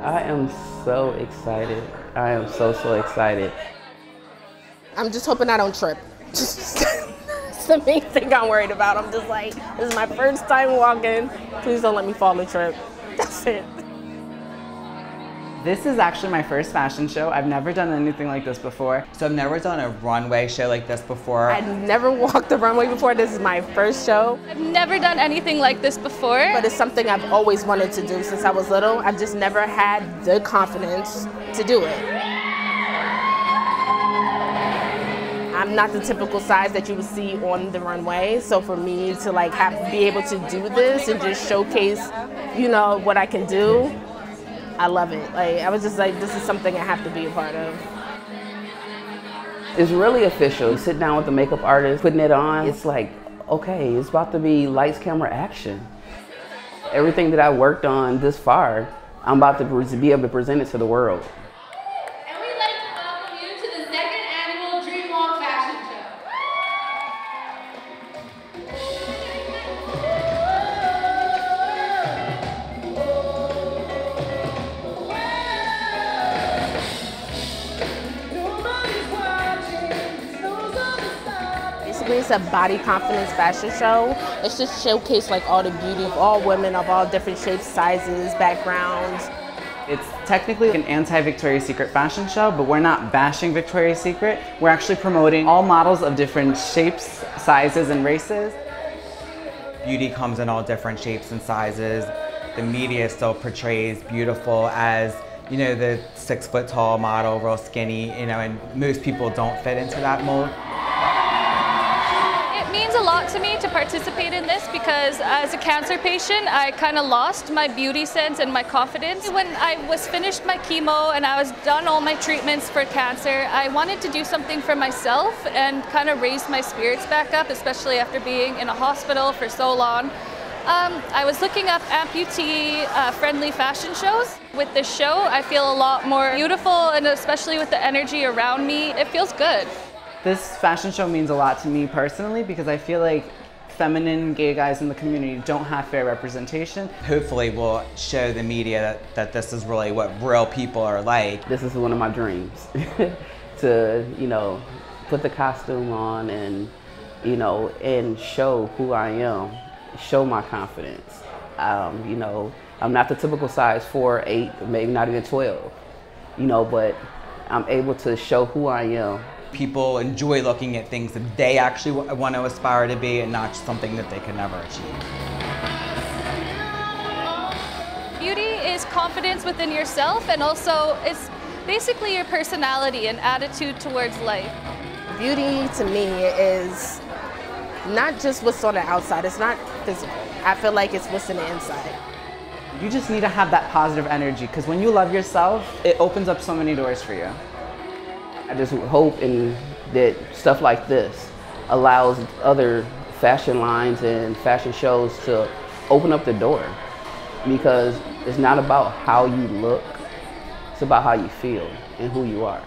I am so excited. I am so, so excited. I'm just hoping I don't trip. That's the main thing I'm worried about. I'm just like, this is my first time walking. Please don't let me fall and trip. That's it. This is actually my first fashion show. I've never done anything like this before. So I've never done a runway show like this before. I've never walked the runway before. This is my first show. I've never done anything like this before. But it's something I've always wanted to do since I was little. I've just never had the confidence to do it. I'm not the typical size that you would see on the runway. So for me to like have be able to do this and just showcase, you know, what I can do, I love it. Like I was just like, this is something I have to be a part of. It's really official. You sit down with the makeup artist, putting it on. It's like, okay, it's about to be lights, camera, action. Everything that I worked on this far, I'm about to be able to present it to the world. Basically, it's a body confidence fashion show. It's just showcase like all the beauty of all women of all different shapes, sizes, backgrounds. It's technically an anti-Victoria's Secret fashion show, but we're not bashing Victoria's Secret. We're actually promoting all models of different shapes, sizes, and races. Beauty comes in all different shapes and sizes. The media still portrays beautiful as, you know, the six foot tall model, real skinny, you know, and most people don't fit into that mold. A lot to me to participate in this because as a cancer patient, I kind of lost my beauty sense and my confidence. When I was finished my chemo and I was done all my treatments for cancer, I wanted to do something for myself and kind of raise my spirits back up, especially after being in a hospital for so long. Um, I was looking up amputee uh, friendly fashion shows. With this show, I feel a lot more beautiful and especially with the energy around me, it feels good. This fashion show means a lot to me personally because I feel like feminine gay guys in the community don't have fair representation. Hopefully we'll show the media that, that this is really what real people are like. This is one of my dreams to, you know, put the costume on and, you know, and show who I am, show my confidence. Um, you know, I'm not the typical size four, eight, maybe not even 12, you know, but I'm able to show who I am people enjoy looking at things that they actually want to aspire to be and not just something that they can never achieve. Beauty is confidence within yourself and also it's basically your personality and attitude towards life. Beauty to me is not just what's on the outside, it's not physical. I feel like it's what's in the inside. You just need to have that positive energy because when you love yourself, it opens up so many doors for you. I just hope that stuff like this allows other fashion lines and fashion shows to open up the door because it's not about how you look, it's about how you feel and who you are.